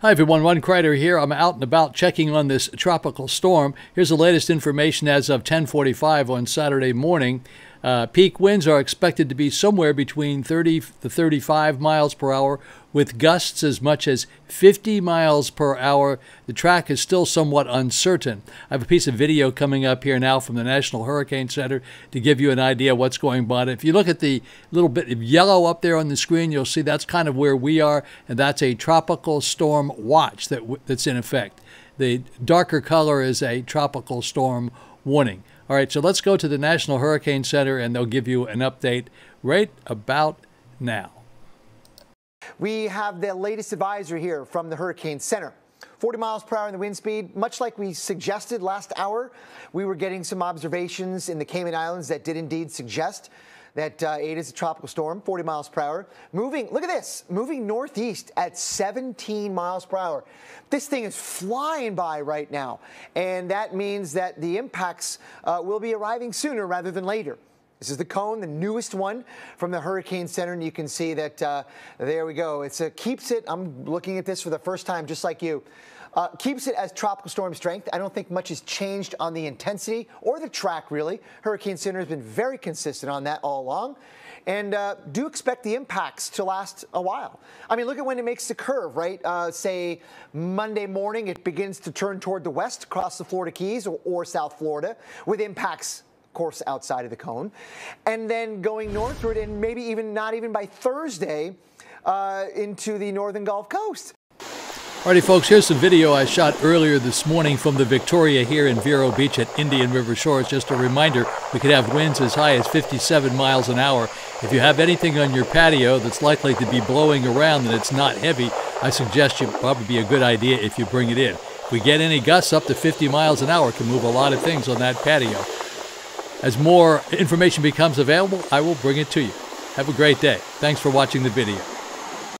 Hi everyone, Ron Crider here. I'm out and about checking on this tropical storm. Here's the latest information as of 10:45 on Saturday morning. Uh, peak winds are expected to be somewhere between 30 to 35 miles per hour, with gusts as much as 50 miles per hour. The track is still somewhat uncertain. I have a piece of video coming up here now from the National Hurricane Center to give you an idea what's going on. If you look at the little bit of yellow up there on the screen, you'll see that's kind of where we are, and that's a tropical storm watch that, that's in effect. The darker color is a tropical storm warning. All right, so let's go to the National Hurricane Center and they'll give you an update right about now. We have the latest advisor here from the Hurricane Center. 40 miles per hour in the wind speed, much like we suggested last hour. We were getting some observations in the Cayman Islands that did indeed suggest that uh, Eta is a tropical storm, 40 miles per hour. Moving, look at this, moving northeast at 17 miles per hour. This thing is flying by right now, and that means that the impacts uh, will be arriving sooner rather than later. This is the cone, the newest one from the Hurricane Center, and you can see that uh, there we go. It's a keeps it. I'm looking at this for the first time, just like you. Uh, keeps it as tropical storm strength. I don't think much has changed on the intensity or the track, really. Hurricane Center has been very consistent on that all along. And uh, do expect the impacts to last a while. I mean, look at when it makes the curve, right? Uh, say Monday morning, it begins to turn toward the west across the Florida Keys or, or South Florida with impacts course outside of the cone, and then going northward, and maybe even not even by Thursday uh, into the northern Gulf Coast. Alrighty, folks, here's some video I shot earlier this morning from the Victoria here in Vero Beach at Indian River Shores. Just a reminder, we could have winds as high as 57 miles an hour. If you have anything on your patio that's likely to be blowing around and it's not heavy, I suggest you probably be a good idea if you bring it in. If we get any gusts up to 50 miles an hour, can move a lot of things on that patio. As more information becomes available, I will bring it to you. Have a great day. Thanks for watching the video.